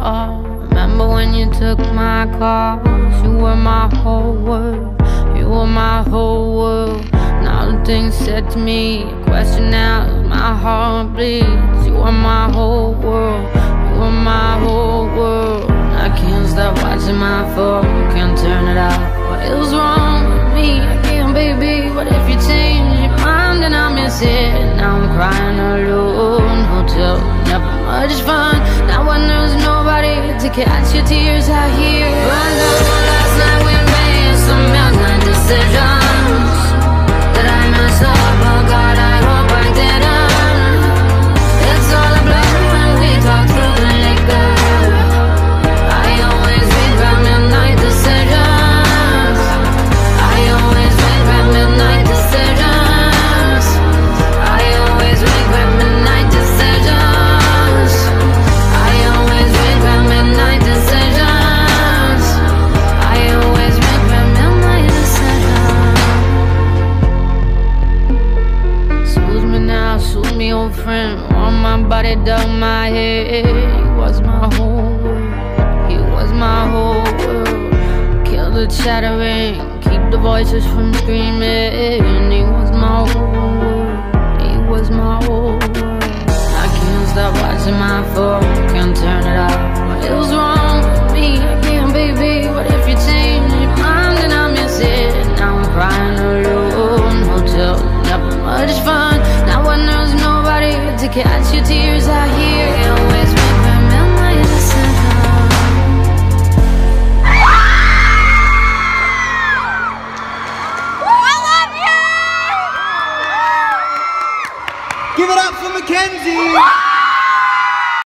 all. Remember when you took my calls? You were my whole world. You were my whole world. Now the things said to me, question now, my heart bleeds. You are my whole world. You are my whole world. I can't stop watching my phone, can't turn it off. What is wrong with me? I can't, baby. What if you change your mind and I miss it? Now I'm crying alone. Hotel, never much fun. Now catch your tears out here. Run down my friend. On my body, dug my head. He was my whole world. He was my whole world. Kill the chattering, keep the voices from screaming. Catch your tears out here, I always regret my decision. Give it up for Mackenzie!